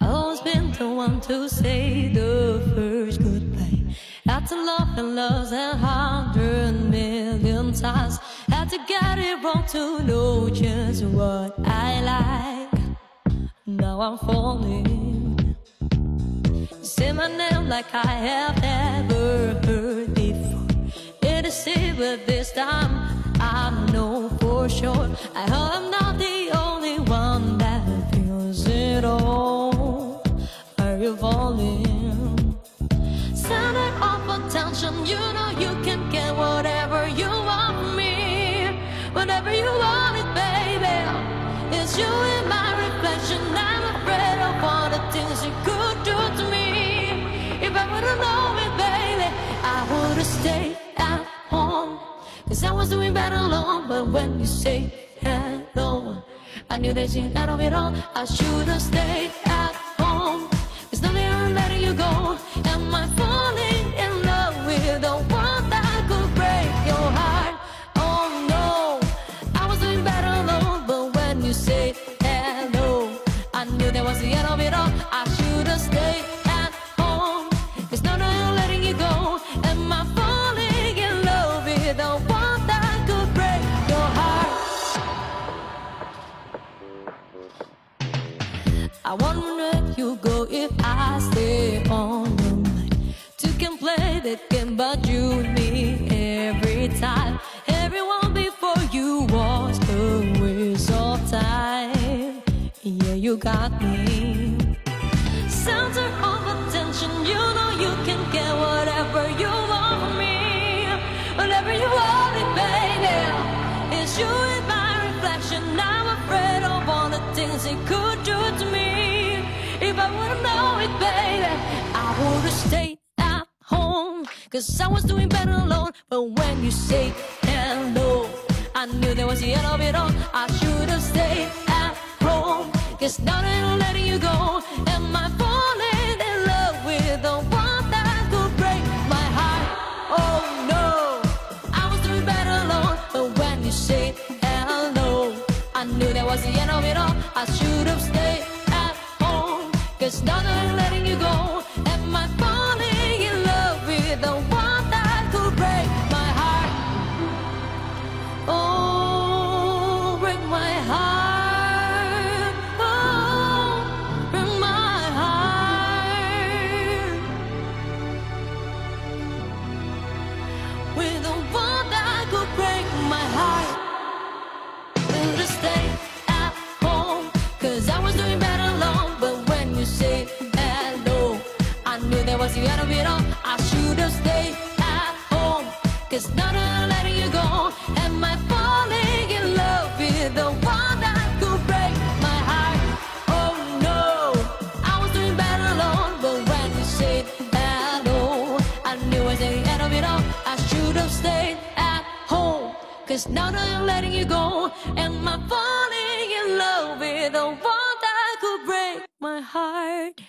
Always been the one to say the first goodbye. Had to love and love a hundred million times. Had to get it wrong to know just what I like. Now I'm falling. Say my name like I have never heard before. It is it, this time I know for sure. I hope I'm attention, you know you can get whatever you want from me. Whatever you want it, baby. It's you in my reflection. I'm afraid of all the things you could do to me. If I would've known it, baby, I would've stayed at home. Cause I was doing better alone. But when you say hello, I knew that you out of it all. I should've stayed at home. Cause now they're letting you go. Am I I wonder you go if I stay on your mind. Two can play that game, but you and me every time. Everyone before you was the waste of time. Yeah, you got me. Center of attention, I known it, baby, I stayed at home. Cause I was doing better alone. But when you say hello, I knew that was the end of it all. I should've stayed at home. Cause now that I'm letting you go, am I falling in love with the one that could break my heart? Oh no, I was doing better alone. But when you say hello, I knew that was the end of it all. I should have stayed. Now that letting you go, Cause not a letting you go. Am I falling in love with the one that could break my heart? Oh no, I was doing better alone. But when you said hello, I knew I was the end of it all. I should have stayed at home. Cause now that I'm letting you go, am I falling in love with the one that could break my heart?